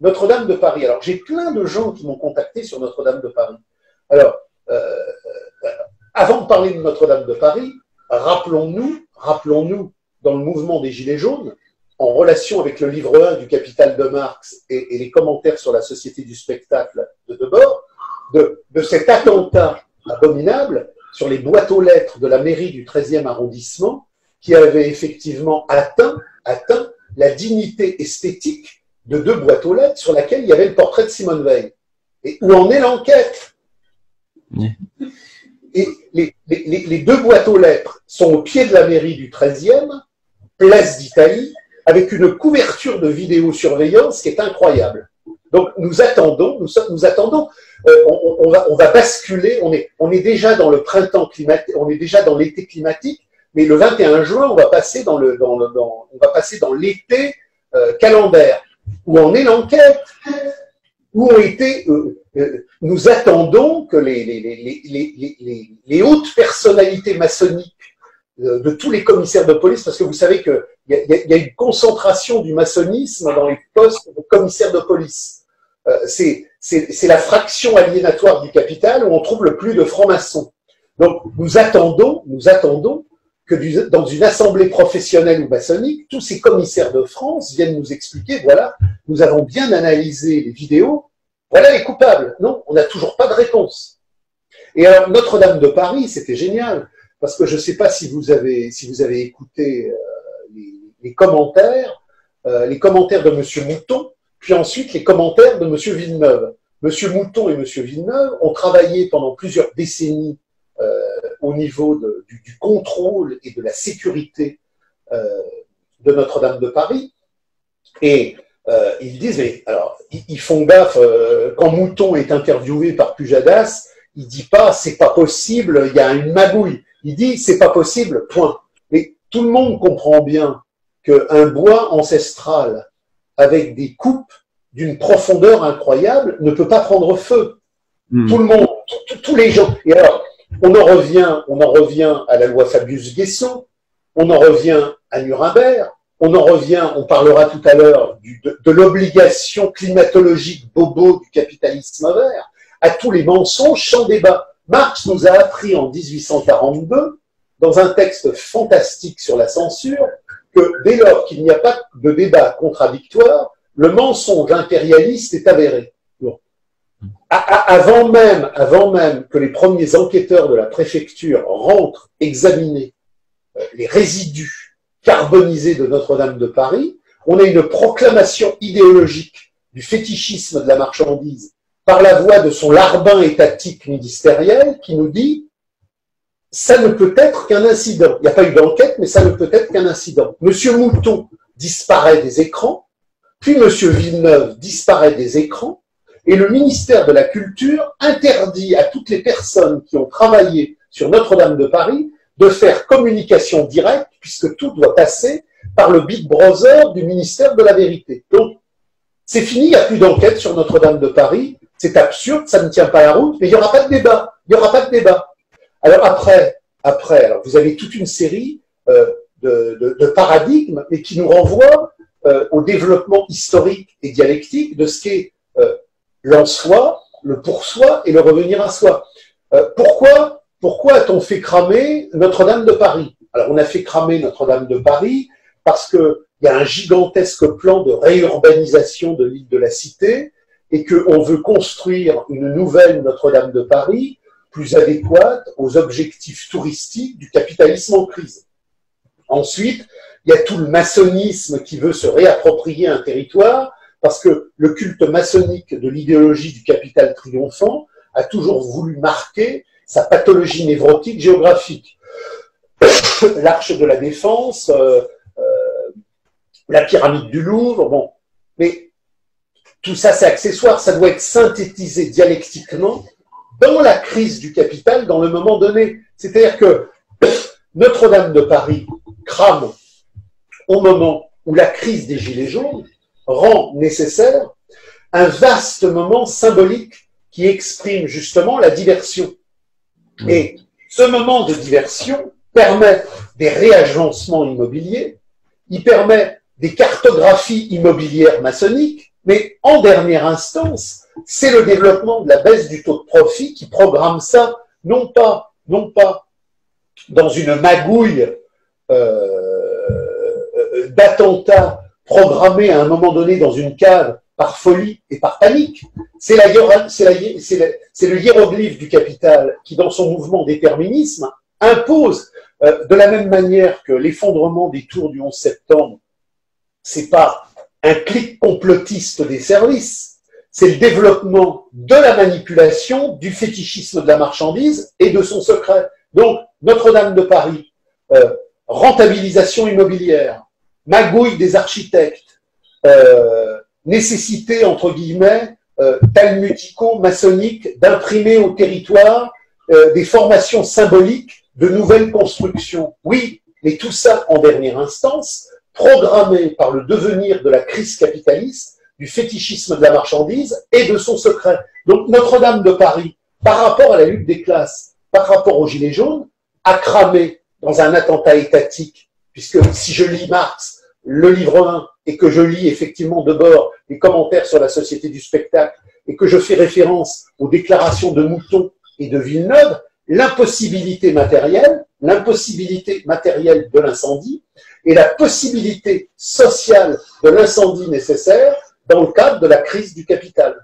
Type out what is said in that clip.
Notre-Dame de Paris. Alors, j'ai plein de gens qui m'ont contacté sur Notre-Dame de Paris. Alors, euh, avant de parler de Notre-Dame de Paris, rappelons-nous, rappelons-nous, dans le mouvement des Gilets jaunes, en relation avec le livre 1 du Capital de Marx et, les commentaires sur la société du spectacle de Debord, de, cet attentat abominable sur les boîtes aux lettres de la mairie du 13e arrondissement qui avait effectivement atteint la dignité esthétique de deux boîtes aux lettres sur laquelle il y avait le portrait de Simone Veil. Et où en est l'enquête? Et les, les, les, deux boîtes aux lettres sont au pied de la mairie du 13e, place d'Italie, avec une couverture de vidéosurveillance qui est incroyable. Donc nous attendons, nous, nous attendons, euh, on, on, va, on va basculer, on est, on est déjà dans le printemps climatique, on est déjà dans l'été climatique, mais le 21 juin, on va passer dans le, dans le, dans, on va passer dans l'été euh, calendaire. Où en est l'enquête? Où ont été euh, euh, Nous attendons que les, hautes personnalités maçonniques de tous les commissaires de police, parce que vous savez qu'il y, y, a une concentration du maçonnisme dans les postes de commissaires de police. c'est la fraction aliénatoire du capital où on trouve le plus de francs-maçons. Donc nous attendons, nous attendons que dans une assemblée professionnelle ou maçonnique, tous ces commissaires de France viennent nous expliquer, voilà, nous avons bien analysé les vidéos, voilà les coupables. Non, on n'a toujours pas de réponse. Et alors, Notre-Dame de Paris, c'était génial, parce que je ne sais pas si vous avez, si vous avez écouté euh, les, commentaires, euh, les commentaires de Monsieur Mouton, puis ensuite les commentaires de Monsieur Villeneuve. Monsieur Mouton et Monsieur Villeneuve ont travaillé pendant plusieurs décennies euh, au niveau du, du, contrôle et de la sécurité euh, de Notre-Dame de Paris. Et euh, ils disent, mais alors, ils, font gaffe, euh, quand Mouton est interviewé par Pujadas, il dit pas, c'est pas possible, il y a une magouille. Il dit, c'est pas possible, point. Mais tout le monde comprend bien qu'un bois ancestral avec des coupes d'une profondeur incroyable ne peut pas prendre feu. Hmm. Tout le monde, tous les gens. Et alors, on en revient, on en revient à la loi Fabius-Guesson, on en revient à Nuremberg, on en revient, on parlera tout à l'heure de, de l'obligation climatologique bobo du capitalisme vert, à tous les mensonges sans débat. Marx nous a appris en 1842, dans un texte fantastique sur la censure, que dès lors qu'il n'y a pas de débat contradictoire, le mensonge impérialiste est avéré avant même, avant même que les premiers enquêteurs de la préfecture rentrent examiner euh, les résidus carbonisés de Notre-Dame de Paris, on a une proclamation idéologique du fétichisme de la marchandise par la voix de son larbin étatique ministériel qui nous dit ça ne peut être qu'un incident. Il n'y a pas eu d'enquête, mais ça ne peut être qu'un incident. Monsieur Mouton disparaît des écrans, puis Monsieur Villeneuve disparaît des écrans, et le ministère de la Culture interdit à toutes les personnes qui ont travaillé sur Notre-Dame de Paris de faire communication directe, puisque tout doit passer par le Big Brother du ministère de la Vérité. Donc, c'est fini, il n'y a plus d'enquête sur Notre-Dame de Paris, c'est absurde, ça ne tient pas la route, mais il n'y aura pas de débat. Il n'y aura pas de débat. Alors après, après, alors vous avez toute une série euh, de, paradigmes, mais qui nous renvoient euh, au développement historique et dialectique de ce qu'est l'en soi, le pour soi et le revenir à soi. Euh, pourquoi pourquoi a-t-on fait cramer Notre-Dame de Paris? Alors, on a fait cramer Notre-Dame de Paris parce qu'il y a un gigantesque plan de réurbanisation de l'île de la Cité et qu'on veut construire une nouvelle Notre-Dame de Paris plus adéquate aux objectifs touristiques du capitalisme en crise. Ensuite, il y a tout le maçonnisme qui veut se réapproprier un territoire parce que le culte maçonnique de l'idéologie du capital triomphant a toujours voulu marquer sa pathologie névrotique géographique. L'arche de la défense, euh, euh, la pyramide du Louvre, bon, mais tout ça c'est accessoire, ça doit être synthétisé dialectiquement dans la crise du capital dans le moment donné. C'est-à-dire que Notre-Dame de Paris crame au moment où la crise des Gilets jaunes rend nécessaire un vaste moment symbolique qui exprime justement la diversion. Et ce moment de diversion permet des réagencements immobiliers, il permet des cartographies immobilières maçonniques, Mais en dernière instance, c'est le développement de la baisse du taux de profit qui programme ça, non pas, non pas dans une magouille euh, d'attentats programmés à un moment donné dans une cave par folie et par panique. C'est le hiéroglyphe du capital qui, dans son mouvement déterminisme, impose euh, de la même manière que l'effondrement des tours du 11 septembre, c'est pas un clic complotiste des services, c'est le développement de la manipulation, du fétichisme de la marchandise et de son secret. Donc, Notre-Dame de Paris, euh, rentabilisation immobilière, magouille des architectes, euh, nécessité, entre guillemets, euh, talmudico-maçonnique d'imprimer au territoire euh, des formations symboliques de nouvelles constructions. Oui, mais tout ça, en dernière instance, programmé par le devenir de la crise capitaliste, du fétichisme de la marchandise et de son secret. Donc Notre-Dame de Paris, par rapport à la lutte des classes, par rapport aux Gilets jaunes, a cramé dans un attentat étatique, puisque si je lis Marx, le livre 1, et que je lis effectivement de bord les commentaires sur la société du spectacle, et que je fais référence aux déclarations de Mouton et de Villeneuve, l'impossibilité matérielle, l'impossibilité matérielle de l'incendie, et la possibilité sociale de l'incendie nécessaire dans le cadre de la crise du capital.